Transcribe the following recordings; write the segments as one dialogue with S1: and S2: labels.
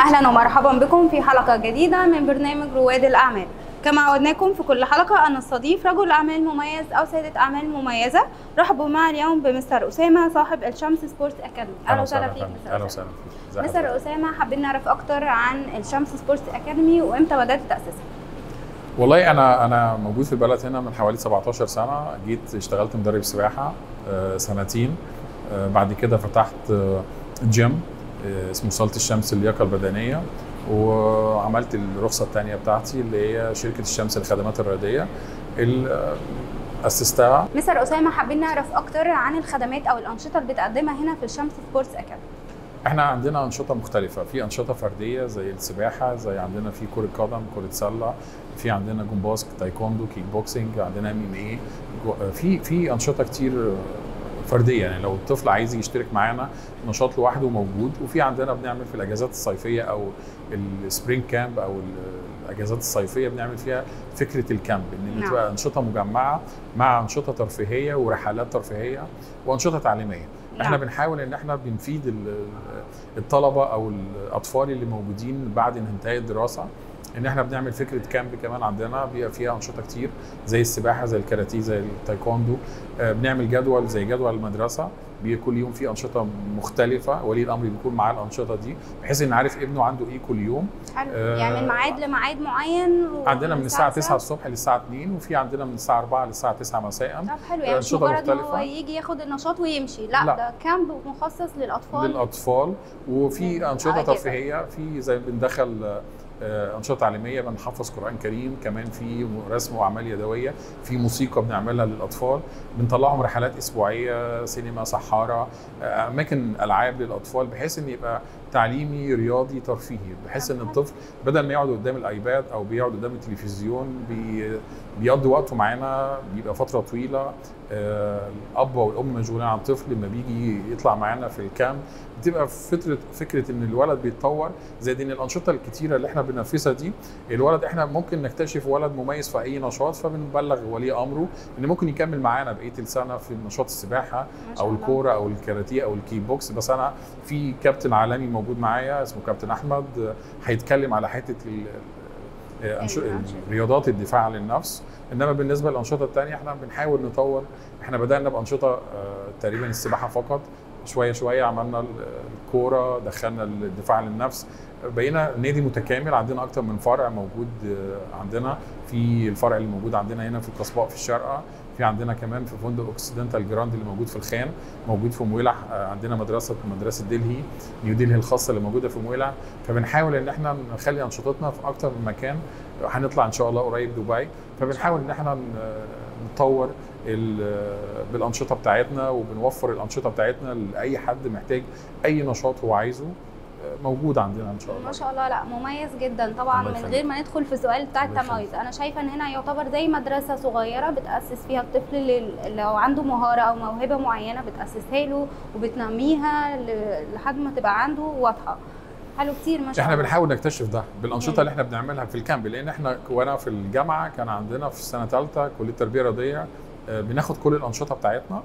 S1: أهلا ومرحبا بكم في حلقة جديدة من برنامج رواد الأعمال. كما عودناكم في كل حلقة أن نستضيف رجل أعمال مميز أو سيده أعمال مميزة. رحبوا معنا اليوم بمستر أسامة صاحب الشمس Sport Academy. أهلا وسهلا فيك مستر أهلا.
S2: وسهلا فيك.
S1: مستر؟ أسامة حابين نعرف أكتر عن الشمس Sport Academy وإمتى بدأت تاسسها
S2: والله أنا أنا موجود في البلد هنا من حوالي 17 سنة. جيت اشتغلت مدرب سباحة آه، سنتين. آه، بعد كده فتحت جيم آه، اسمه صالة الشمس اللياقة البدنية وعملت الرخصة الثانية بتاعتي اللي هي شركة الشمس للخدمات الرياضية آه، أسستها.
S1: مستر أسامة حابين نعرف أكتر عن الخدمات أو الأنشطة اللي بتقدمها هنا في الشمس Sports Academy
S2: إحنا عندنا أنشطة مختلفة. في أنشطة فردية زي السباحة زي عندنا في كرة قدم كرة سلة في عندنا جمباز تايكوندو kick boxing عندنا MMA في في أنشطة كتير فردية يعني لو الطفل عايز يشترك معانا نشاط لوحده موجود وفي عندنا بنعمل في الأجازات الصيفية أو ال spring camp أو الأجازات الصيفية بنعمل فيها فكرة ال camp إن
S1: نعم.
S2: تبقى أنشطة مجمعة مع أنشطة ترفيهية ورحلات ترفيهية وأنشطة تعليمية إحنا
S1: نعم.
S2: بنحاول ان إحنا بنفيد ال- الطلبة أو الاطفال اللي موجودين بعد انتهاء الدراسة ان إحنا بنعمل فكرة camp كمان عندنا بيبقى فيها أنشطة كتير زي السباحة زي الكاراتيه زي التايكوندو آه، بنعمل جدول زي جدول المدرسة كل يوم في أنشطة مختلفة ولي الأمر بيكون معاه الأنشطة دي بحيث إن عارف ابنه عنده إيه كل يوم
S1: حلو
S2: آه،
S1: يعني من ميعاد لميعاد معين و-
S2: عندنا من الساعة 9
S1: ساعة؟
S2: الصبح للساعة 2 وفي عندنا من الساعة 4 للساعة 9 مساء
S1: طب حلو يعني مش
S2: أنشطة
S1: مجرد إن هو. يجي ياخد النشاط ويمشي لا,
S2: لا.
S1: ده كامب مخصص للأطفال
S2: للأطفال وفي. أنشطة
S1: آه،.
S2: ترفيهية في زي بندخل آه، أنشطة تعليمية بنحفظ قرآن كريم كمان في رسم وأعمال يدوية في موسيقى بنعملها للأطفال بنطلعهم رحلات أسبوعية سينما صحارى آه، أماكن ألعاب للأطفال بحيث إن يبقى تعليمي رياضي ترفيهي بحيث إن الطفل بدل ما يقعد قدام الآيباد أو بيقعد قدام التلفزيون بي بيقضي وقته معانا بيبقى فترة طويلة. آه، الأب والأم مشغولين عن الطفل لما بيجي يطلع معانا في الكامب. بتبقى فتره فكرة إن الولد بيتطور زائد إن الأنشطة الكتيرة اللي إحنا بننفذها دي الولد إحنا ممكن نكتشف ولد مميز في أي نشاط فبنبلغ ولي أمره إن ممكن يكمل معانا بقية السنة في نشاط السباحة
S1: أو.
S2: الكورة أو الكاراتيه أو ال kick box. بس أنا في كابتن عالمي موجود معايا اسمه كابتن أحمد هيتكلم على حتة
S1: الأنشطة.
S2: رياضات الدفاع عن النفس إنما بالنسبة للأنشطة الثانية إحنا بنحاول نطور إحنا بدأنا بأنشطة آه، تقريبا السباحة فقط شوية شوية عملنا ال- الكورة دخلنا الدفاع عن النفس بقينا نادي متكامل عندنا أكتر من فرع موجود آه، عندنا. في الفرع اللي موجود عندنا هنا في القصباء في الشارقة في عندنا كمان في فندق أوكسيدنتال جراند اللي موجود في الخان موجود في مويلع آه، عندنا مدرسة مدرسة دلهي نيو دلهي الخاصة اللي موجودة في مويلع فبنحاول إن إحنا نخلي أنشطتنا في أكتر من مكان هنطلع إن شاء الله قريب دبي. فبنحاول إن إحنا ن- نطور بالأنشطة بتاعتنا وبنوفر الأنشطة بتاعتنا لأي حد محتاج أي نشاط هو عايزه موجود عندنا إن شاء الله.
S1: ما شاء الله. لا مميز جدا طبعا من. غير ما ندخل في السؤال بتاع التميز. أنا شايفة إن هنا يعتبر زي مدرسة صغيرة بتأسس فيها الطفل اللي لو عنده مهارة أو موهبة معينة بتأسسها له وبتنميها لحد ما تبقى عنده واضحة. حلو كتير ما شاء
S2: إحنا
S1: الله.
S2: بنحاول نكتشف ده
S1: بالأنشطة.
S2: اللي إحنا بنعملها في ال camp لأن إحنا وأنا في الجامعة كان عندنا في سنة ثالثه كلية تربية رياضية بناخد كل الأنشطة بتاعتنا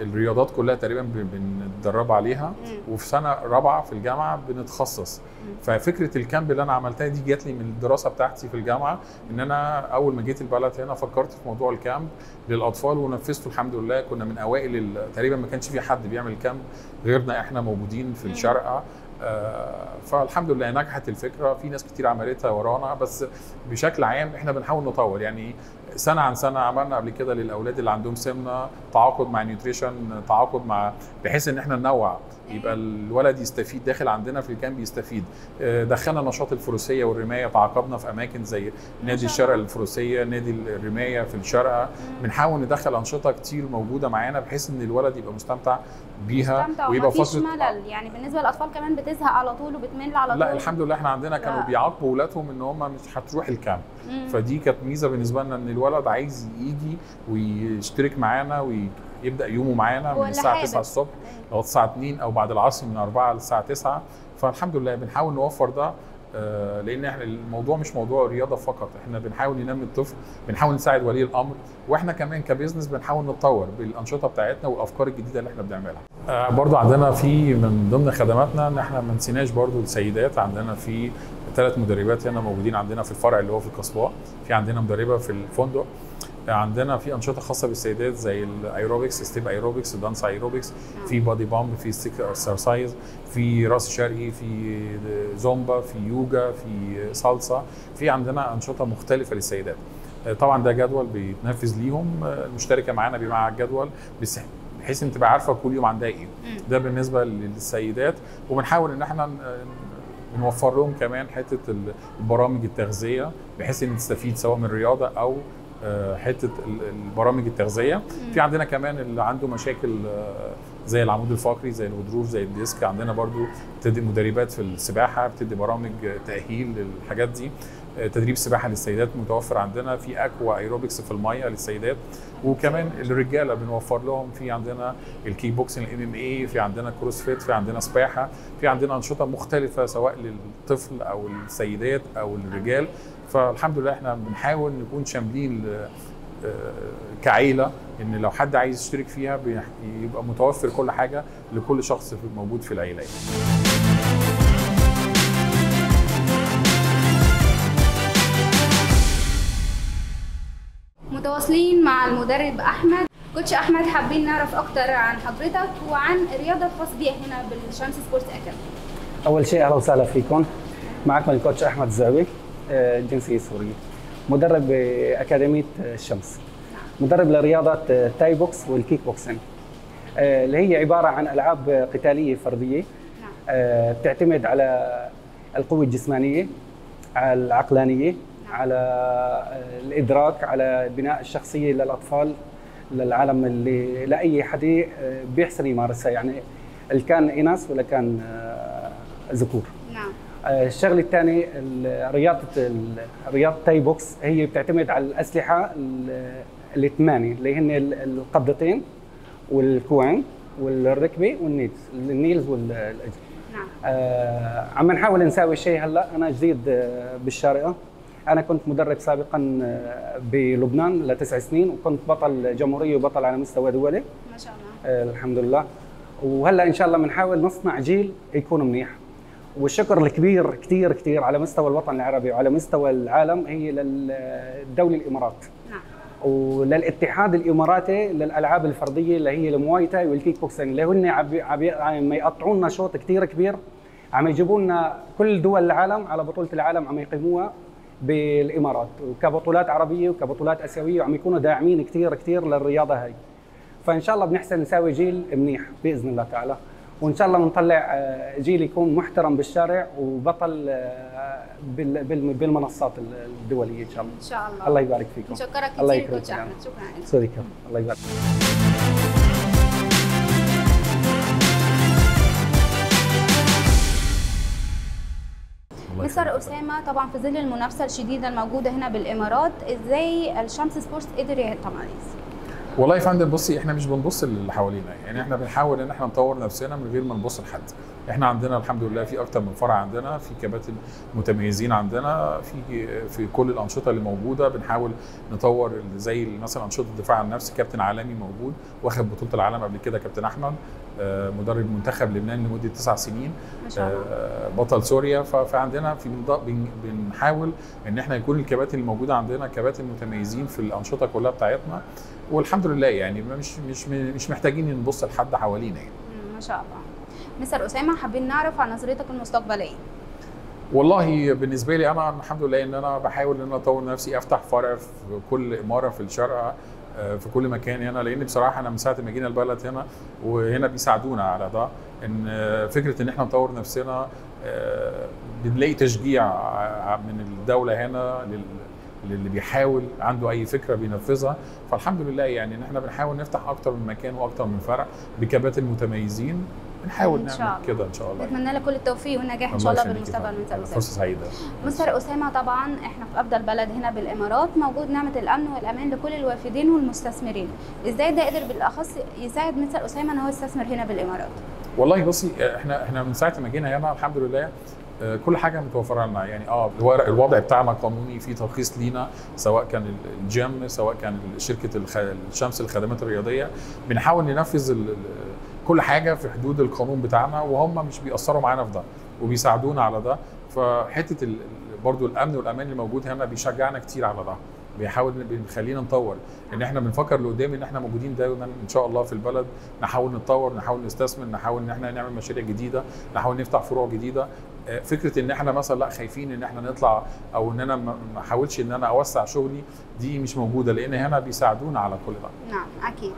S2: الرياضات كلها تقريبا بنتدرب عليها
S1: مم.
S2: وفي سنة رابعة في الجامعة بنتخصص
S1: مم.
S2: ففكرة ال camp اللي أنا عملتها دي جات لي من الدراسة بتاعتي في الجامعة إن أنا أول ما جيت البلد هنا فكرت في موضوع ال camp للأطفال ونفذته الحمد لله كنا من أوائل تقريبا ما كانش في حد بيعمل camp غيرنا إحنا موجودين في. الشارقة آه، فالحمد لله نجحت الفكرة في ناس كتير عملتها ورانا بس بشكل عام إحنا بنحاول نطور يعني سنة عن سنة عملنا قبل كده للأولاد اللي عندهم سمنة تعاقد مع nutrition تعاقد مع بحيث إن إحنا ننوع يبقى الولد يستفيد داخل عندنا في ال camp يستفيد آه، دخلنا نشاط الفروسية والرماية تعاقدنا في أماكن زي نادي
S1: شاء
S2: الشارقه للفروسيه نادي الرماية في الشارقه
S1: مم.
S2: بنحاول ندخل أنشطة كتير موجودة معانا بحيث إن الولد يبقى مستمتع بيها
S1: مستمتع
S2: ويبقى فتره
S1: ملل يعني بالنسبة للأطفال كمان بتزهق على طول وبتمل على طول
S2: لا الحمد لله إحنا عندنا كانوا. بيعاقبوا ولادهم إن هم مش هتروح الكامب. فدي كانت ميزة بالنسبة لنا إن الولد عايز يجي ويشترك معانا ويبدأ يومه معانا من الساعة
S1: حابب.
S2: 9 الصبح لغايه الساعة 2 أو بعد العصر من 4 للساعة 9 فالحمد لله بنحاول نوفر ده آه، لأن إحنا الموضوع مش موضوع رياضة فقط. إحنا بنحاول ننمي الطفل بنحاول نساعد ولي الأمر وإحنا كمان ك business بنحاول نتطور بالأنشطة بتاعتنا والأفكار الجديدة اللي إحنا بنعملها. آه، برضو عندنا في من ضمن خدماتنا إن إحنا ما نسيناش برضو السيدات عندنا في ثلاث مدربات هنا موجودين عندنا في الفرع اللي هو في القصباء في عندنا مدربة في الفندق. عندنا في أنشطة خاصة بالسيدات زي ال aerobics step aerobics dance aerobics. في body pump في stick exercise في رقص شرقي في زومبا في يوجا في سالسا. في عندنا أنشطة مختلفة للسيدات. طبعا ده جدول بيتنفذ ليهم المشتركه معانا بيبقى مع الجدول بس بحيث إن تبقى عارفة كل يوم عندها إيه. ده بالنسبة للسيدات. وبنحاول إن إحنا بنوفر لهم كمان حتة البرامج التغذية بحيث إن تستفيد سواء من الرياضة أو حتة البرامج التغذية. في عندنا كمان اللي عنده مشاكل زي العمود الفقري زي الغضروف زي الديسك. عندنا برضو بتدي مدربات في السباحة بتدي برامج تأهيل للحاجات دي. تدريب سباحة للسيدات متوفر عندنا في aqua aerobics في المية للسيدات وكمان الرجالة بنوفر لهم في عندنا ال kickboxing ال MMA في عندنا CrossFit في عندنا سباحة في عندنا أنشطة مختلفة سواء للطفل أو السيدات أو الرجال فالحمد لله إحنا بنحاول نكون شاملين كعيلة إن لو حد عايز يشترك فيها يبقى متوفر كل حاجة لكل شخص موجود في العيلة يعني.
S1: مع المدرب أحمد. كوتش أحمد حابين نعرف أكتر عن حضرتك وعن الرياضة الخاص بيها هنا بالشمس سبورت أكاديمي.
S3: أول شيء أهلا وسهلا فيكم. معكم الكوتش أحمد الزعبي جنسية سورية. مدرب باكاديميه الشمس. مدرب لرياضة ال Thai box وال kickboxing اللي هي عبارة عن ألعاب قتالية فردية. بتعتمد على القوة الجسمانية على العقلانية على الإدراك على بناء الشخصية للأطفال للعالم اللي لأي حدا بيحسن يمارسها يعني اللي كان إناث ولا كان ذكور.
S1: نعم.
S3: الشغلة الثانية رياضة رياضة Thai box هي بتعتمد على الأسلحة الثمانيه اللي هن القبضتين والكوعين والركبة وال knees ال knees والإجر
S1: نعم.
S3: آه عم نحاول نساوي شيء هلأ. أنا جديد بالشارقة. أنا كنت مدرب سابقا بلبنان لتسع سنين وكنت بطل جمهورية وبطل على مستوى دولي.
S1: ما شاء الله.
S3: آه الحمد لله. وهلأ إن شاء الله بنحاول نصنع جيل يكون منيح. والشكر الكبير كثير كثير على مستوى الوطن العربي وعلى مستوى العالم هي للدوله الإمارات.
S1: نعم.
S3: وللاتحاد الإماراتي للألعاب الفردية اللي هي ال Muay Thai وال kickboxing اللي هن عم يقطعوا لنا شوط كثير كبير. عم يجيبوا لنا كل دول العالم على بطولة العالم عم يقيموها. بالإمارات وكبطولات عربية وكبطولات آسيوية وعم يكونوا داعمين كثير كثير للرياضة هاي. فإن شاء الله بنحسن نساوي جيل منيح بإذن الله تعالى. وإن شاء الله بنطلع جيل يكون محترم بالشارع وبطل بالمنصات الدولية إن شاء الله.
S1: إن شاء الله.
S3: الله يبارك فيكم.
S1: نشكرك
S3: الله
S1: كثير
S3: يكرمك.
S1: كوتش أحمد. شكرا. لك
S3: الله يبارك.
S1: مستر أسامة طبعا في ظل المنافسة الشديدة الموجودة هنا بالإمارات إزاي الشمس سبورتس قدر يتميز؟
S2: والله يا فندم بصي إحنا مش بنبص للي حوالينا يعني إحنا بنحاول إن إحنا نطور نفسنا من غير ما نبص لحد إحنا عندنا الحمد لله في أكتر من فرع عندنا في كباتن متميزين عندنا في في كل الأنشطة اللي موجودة. بنحاول نطور زي مثلا أنشطة الدفاع عن النفس. كابتن عالمي موجود واخد بطولة العالم قبل كده كابتن أحمد. مدرب منتخب لبنان لمدة تسع سنين.
S1: ما شاء الله.
S2: بطل سوريا. فعندنا في بنحاول إن إحنا يكون الكباتن الموجوده عندنا كباتن متميزين في الأنشطة كلها بتاعتنا. والحمد لله يعني مش مش مش محتاجين نبص لحد حوالينا يعني.
S1: ما شاء الله. مستر أسامة حابين نعرف عن نظرتك المستقبلية.
S2: والله بالنسبة لي أنا الحمد لله إن أنا بحاول إن أنا أطور نفسي أفتح فرع في كل إمارة في الشارقه في كل مكان هنا لأن بصراحة أنا من ساعة ما جينا البلد هنا وهنا بيساعدونا على ده إن فكرة إن إحنا نطور نفسنا بنلاقي تشجيع من الدولة هنا للي بيحاول عنده أي فكرة بينفذها. فالحمد لله يعني إن إحنا بنحاول نفتح أكتر من مكان وأكتر من فرع بكباتن متميزين. بنحاول
S1: إن شاء
S2: نعمل
S1: الله.
S2: كده إن شاء الله.
S1: بتمنى لك كل التوفيق والنجاح إن شاء الله بالمستقبل
S2: فندم.
S1: مستر
S2: فرصة
S1: اسامه
S2: سعيدة.
S1: مستر أسامة طبعا إحنا في أفضل بلد هنا بالإمارات موجود نعمة الأمن والأمان لكل الوافدين والمستثمرين. إزاي ده قدر بالأخص يساعد مستر أسامة إن هو يستثمر هنا بالإمارات؟
S2: والله بصي إحنا إحنا من ساعة ما جينا هنا الحمد لله آه، كل حاجة متوفرة لنا. يعني آه الورق الوضع بتاعنا قانوني في ترخيص لينا سواء كان ال- الجيم سواء كان شركة الخ- الشمس للخدمات الرياضية. بنحاول ننفذ ال- ال- كل حاجة في حدود القانون بتاعنا وهم مش بيأثروا معانا في ده وبيساعدونا على ده. فحتة برضو الأمن والأمان اللي موجود هنا بيشجعنا كتير على ده. بيحاول بيخلينا نطور. إن إحنا بنفكر لقدام إن إحنا موجودين دايما إن شاء الله في البلد نحاول نتطور نحاول نستثمر نحاول إن إحنا نعمل مشاريع جديدة نحاول نفتح فروع جديدة. آه، فكرة إن إحنا مثلا لأ خايفين إن إحنا نطلع أو إن أنا ما احاولش إن أنا أوسع شغلي دي مش موجودة. لأن هنا بيساعدونا على كل ده.
S1: نعم أكيد.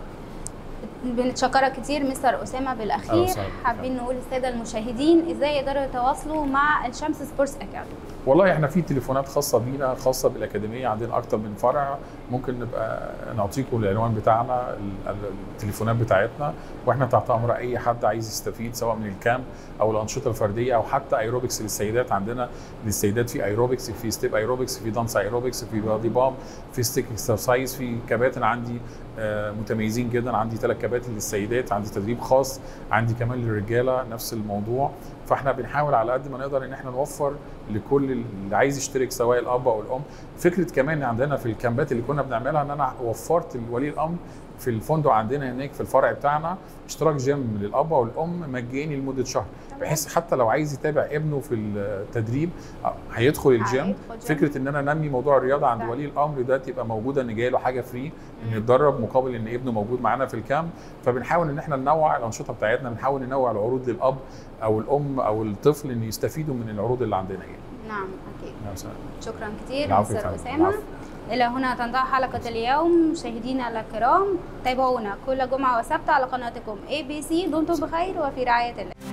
S1: بنتشكرك كتير مستر
S2: أسامة بالأخير.
S1: حابين نقول للسادة المشاهدين إزاي يقدروا يتواصلوا مع الشمس سبورتس أكاديمي
S2: والله إحنا في تليفونات خاصة بينا خاصة بالأكاديمية عندنا أكتر من فرع. ممكن نبقى نعطيكم العنوان بتاعنا ال- ال- التليفونات بتاعتنا وإحنا تحت أمر أي حد عايز يستفيد سواء من ال camp أو الأنشطة الفردية أو حتى ايروبكس للسيدات. عندنا للسيدات في ايروبكس في step aerobics في dance aerobics في body pump في stick exercise في كباتن عندي آه، متميزين جدا. عندي ثلاث كباتن للسيدات عندي تدريب خاص عندي كمان للرجالة نفس الموضوع. فاحنا بنحاول على قد ما نقدر ان إحنا نوفر لكل اللي عايز يشترك سواء الأب أو الأم. فكرة كمان عندنا في الكامبات اللي كنا بنعملها إن أنا وفرت لولي الأمر في الفندق عندنا هناك في الفرع بتاعنا اشتراك جيم للأب والأم مجاني لمدة شهر بحيث حتى لو عايز يتابع ابنه في التدريب هيدخل الجيم. فكرة إن أنا أنمي موضوع الرياضة عند. ولي الأمر ده تبقى موجودة إن جاي له حاجة
S1: free.
S2: انه يتدرب مقابل إن ابنه موجود معانا في ال camp فبنحاول إن إحنا ننوع الأنشطة بتاعتنا بنحاول ننوع العروض للأب أو الأم أو الطفل إن يستفيدوا من العروض اللي عندنا يعني
S1: نعم أكيد
S2: نعم.
S1: شكرا
S2: يا
S1: مستر.
S2: أسامة
S1: إلى هنا تنتهي حلقة اليوم. مشاهدينا الكرام تابعونا. كل جمعة وسبت على قناتكم سي دمتم بخير وفي رعاية الله.